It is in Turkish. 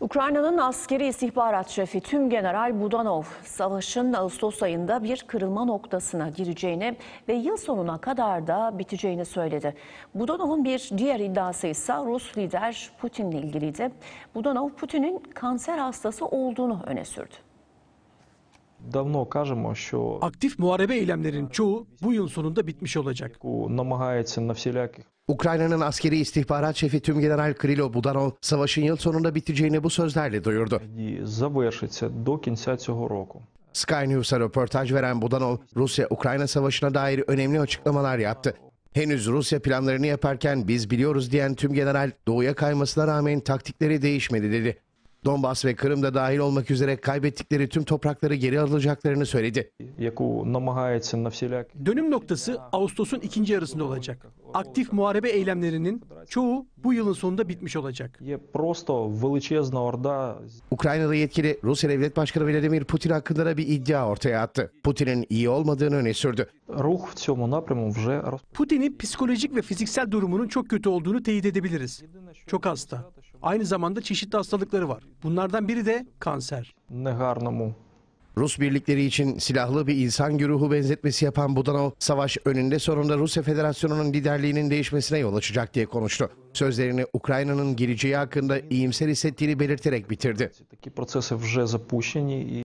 Ukrayna'nın askeri istihbarat şefi Tümgeneral Budanov, savaşın Ağustos ayında bir kırılma noktasına gireceğini ve yıl sonuna kadar da biteceğini söyledi. Budanov'un bir diğer iddiası ise Rus lider Putin'le ilgiliydi. Budanov, Putin'in kanser hastası olduğunu öne sürdü Давно кажемо, що Aktif muharebe eylemlerinin çoğu bu yıl sonunda bitmiş olacak. яку намагається на всіляких Ukrayna'nın askeri istihbarat şefi Tümgeneral Krilo Budanov, savaşın yıl sonunda biteceğini bu sözlerle duyurdu. дій завершиться до кінця цього року. Sky News'a röportaj veren Budanov, Rusya-Ukrayna savaşına dair önemli açıklamalar yaptı. Henüz Rusya planlarını yaparken biz biliyoruz diyen Tümgeneral, doğuya kaymasına rağmen taktikleri değişmedi dedi. Donbas ve Kırım'da dahil olmak üzere kaybettikleri tüm toprakları geri alacaklarını söyledi. Dönüm noktası Ağustos'un ikinci yarısında olacak. Aktif muharebe eylemlerinin çoğu bu yılın sonunda bitmiş olacak. Ukrayna'da yetkili Rusya Devlet Başkanı Vladimir Putin hakkında da bir iddia ortaya attı. Putin'in iyi olmadığını öne sürdü. Putin'in psikolojik ve fiziksel durumunun çok kötü olduğunu teyit edebiliriz. Çok hasta. Aynı zamanda çeşitli hastalıkları var. Bunlardan biri de kanser. Rus birlikleri için silahlı bir insan güruhu benzetmesi yapan Budanov, savaş önünde sonunda Rusya Federasyonu'nun liderliğinin değişmesine yol açacak diye konuştu. Sözlerini Ukrayna'nın geleceği hakkında iyimser hissettiğini belirterek bitirdi.